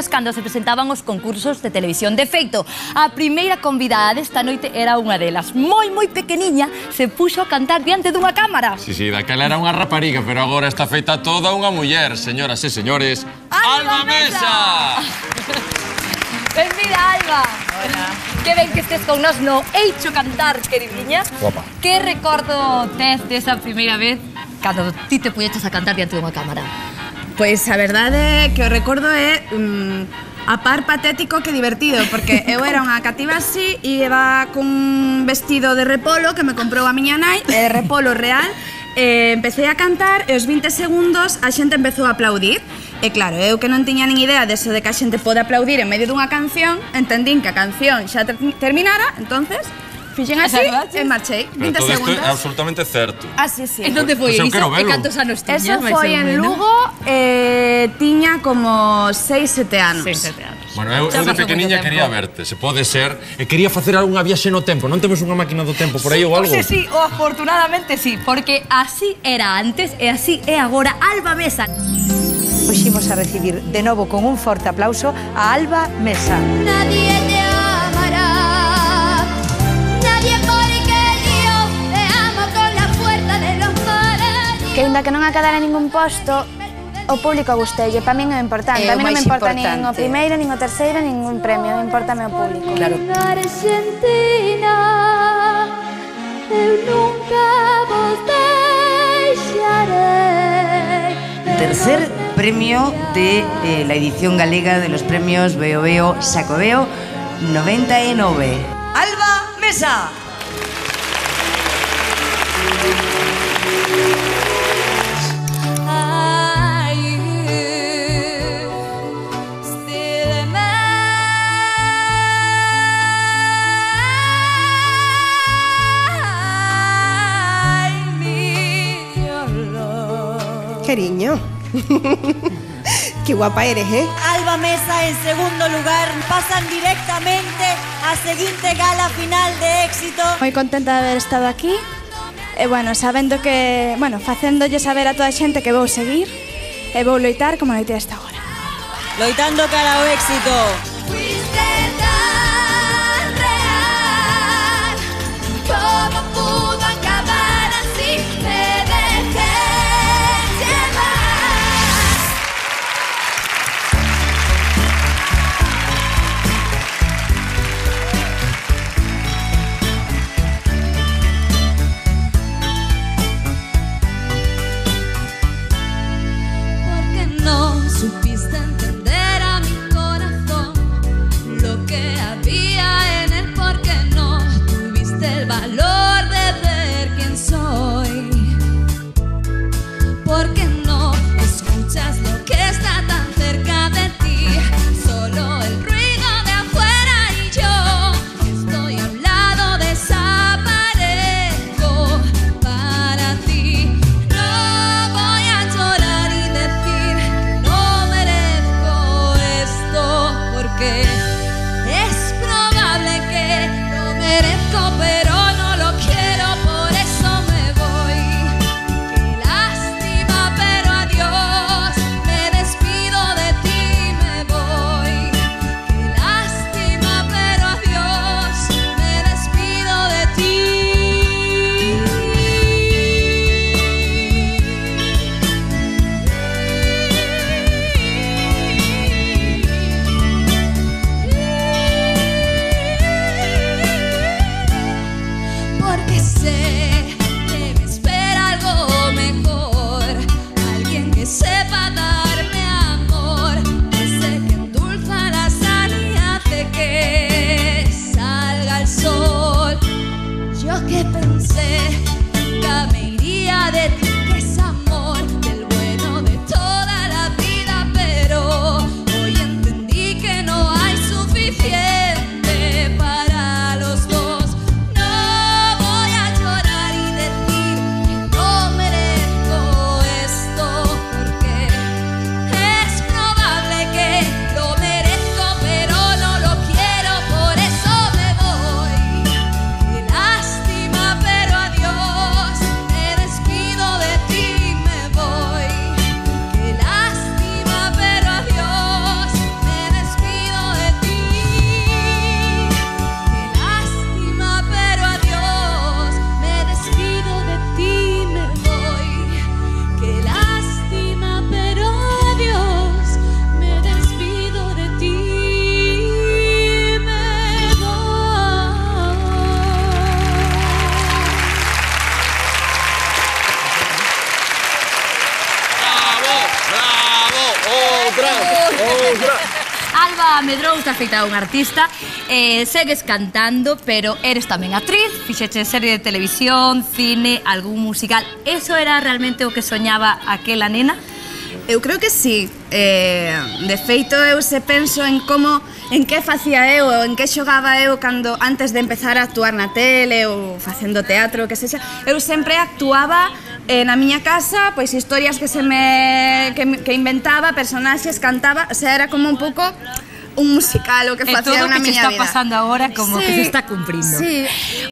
cando se presentaban os concursos de televisión de efecto. A primeira convidada desta noite era unha delas. Moi, moi pequeniña, se puxo a cantar diante dunha cámara. Sí, sí, daquela era unha rapariga, pero agora está feita toda unha muller, señoras e señores. ¡Alba, Alba Mesa! Benvida, Alba. Hola. Que ben que estés con nos no Eicho Cantar, queridinha. Guapa. Que recordo tes desa primeira vez cando ti te puñeches a cantar diante dunha cámara? Pois a verdade é que o recordo é mm, a par patético que divertido Porque eu era unha cativa así e iba cun vestido de repolo que me comprou a miña nai eh, De repolo real E empecé a cantar e os 20 segundos a xente empezou a aplaudir E claro, eu que non tiña nin idea deso de que a xente pode aplaudir en medio dunha canción Entendín que a canción xa ter terminara, entonces Fixen así e marchei. ¿eh? 20 Pero segundos. Isto é absolutamente certo. Ah, sí, sí. Entón te foi, Isa? E cantos anos tiñas, Eso foi en Lugo, eh, tiña como 6, 7 anos. 6, 7 anos. Bueno, eu, eu de pequeniña quería verte, se pode ser. E quería facer algunha viaxe no tempo. Non temos unha máquina do tempo por aí sí, ou algo? Sí, sí, o afortunadamente sí, porque así era antes e así é agora Alba Mesa. Poiximos a recibir de novo con un forte aplauso a Alba Mesa. Nadie te amará, nadie porque Dios te ama con la fuerza de los mares. Que ainda que non acadara ningún posto, o público gustelle, para min é importante. É, a mí non me importa nin o primeiro, nin o terceiro, ningún premio, importame o público. Claro. Argentina, eu nunca vos deixarei. Tercer premio de eh, la edición galega de los premios Veo Veo Sacobeo 99. Alba Mesa. cariño. Qué guapa eres, ¿eh? Alba Mesa en segundo lugar. Pasan directamente a seguinte gala final de éxito. Moi contenta de haber estado aquí. E bueno, sabendo que, bueno, facéndolle saber a toda a xente eh, que vou seguir e vou loitar como loitei hasta agora. Loitando cara ao éxito. Eva Medrous, feita un artista. Eh, Segues cantando, pero eres tamén actriz. Fixeche serie de televisión, cine, algún musical. Eso era realmente o que soñaba aquela nena? Eu creo que sí. Eh, de feito, eu se penso en como en que facía eu, en que xogaba eu cando antes de empezar a actuar na tele ou facendo teatro, que sexa, eu sempre actuaba eh, na miña casa, pois historias que se me que, que inventaba, personaxes, cantaba, o sea, era como un pouco un musical o que facía una miña vida. todo que está pasando ahora como sí, que se está cumplindo. Sí.